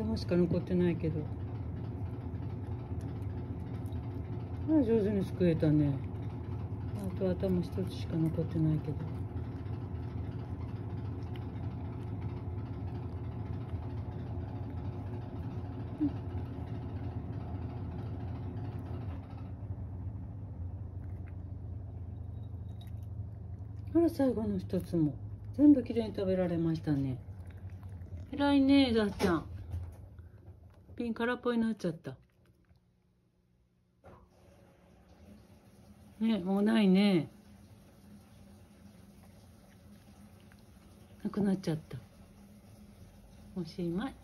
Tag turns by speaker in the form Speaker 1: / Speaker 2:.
Speaker 1: 頭しか残ってないけど。ああ上手にすくえたね。あと頭一つしか残ってないけど。あら最後の一つも。全部きれいに食べられましたね。偉いねだっちゃん。ピン空っぽになっちゃった。ねもうないね。なくなっちゃった。おしまい。